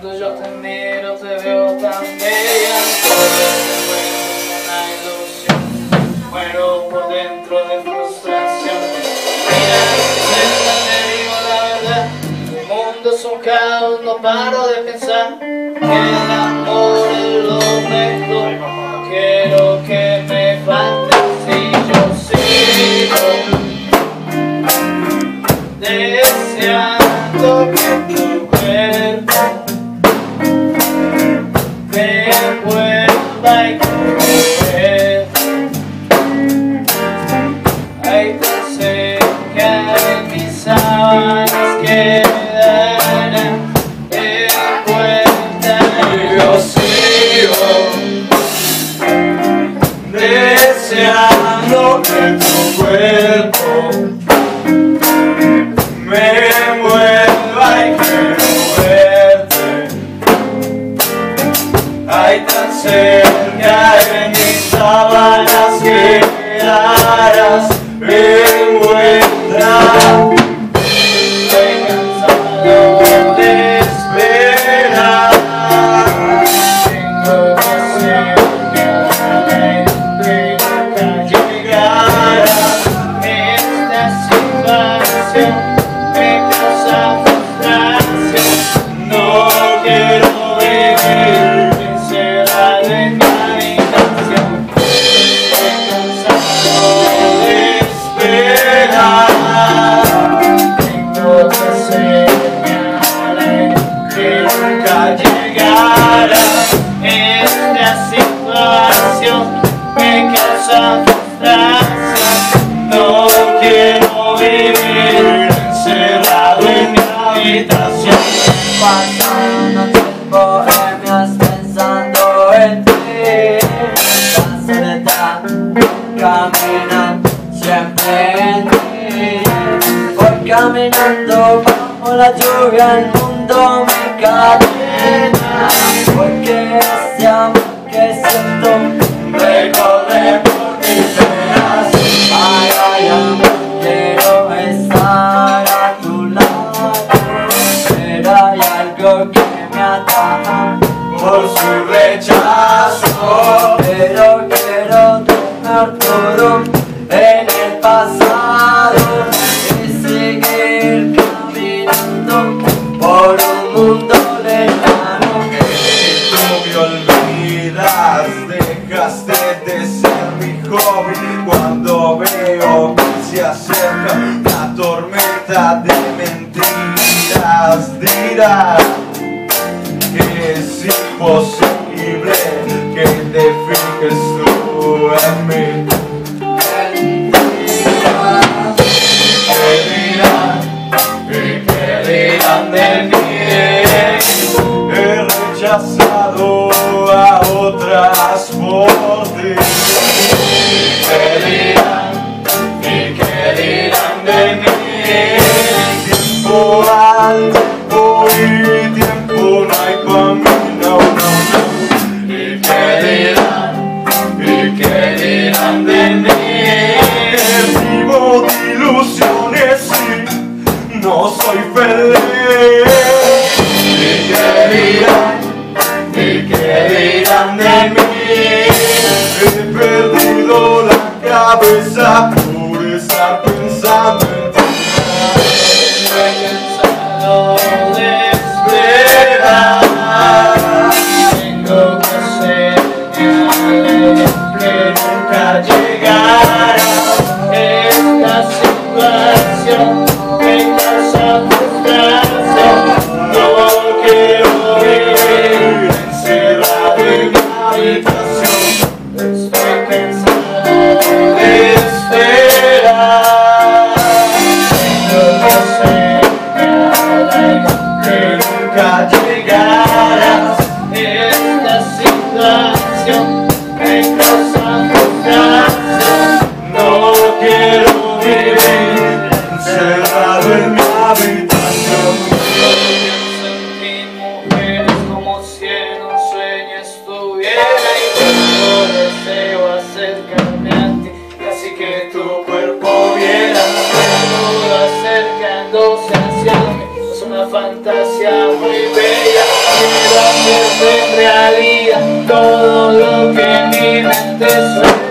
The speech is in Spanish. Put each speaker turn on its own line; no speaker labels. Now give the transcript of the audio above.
Cuando yo te miro te veo tan bella. Todo una ilusión. Muero por dentro de frustración. Mira, neta te digo la verdad. El mundo es un caos, no paro de pensar. que situación me causa frustración. No quiero vivir encerrado en mi habitación.
Pasando bohemias pensando en ti La soledad camina siempre en ti Voy caminando bajo la lluvia El mundo me cadena Porque
hobby Cuando veo que se acerca la tormenta de mentiras Dirá que es imposible que te fijes tú en mí ¿Qué dirán? ¿Y qué dirán de mí? He rechazado a otras por feliz. ¿Y qué dirán? ¿Y qué dirán de? He perdido la cabeza por estar pensando en ti. Cansado de esperar. Tengo que ser que nunca llegara. Esta situación tu ausencia es una fantasía muy bella. Quiero hacerte realidad todo lo que mi mente sueña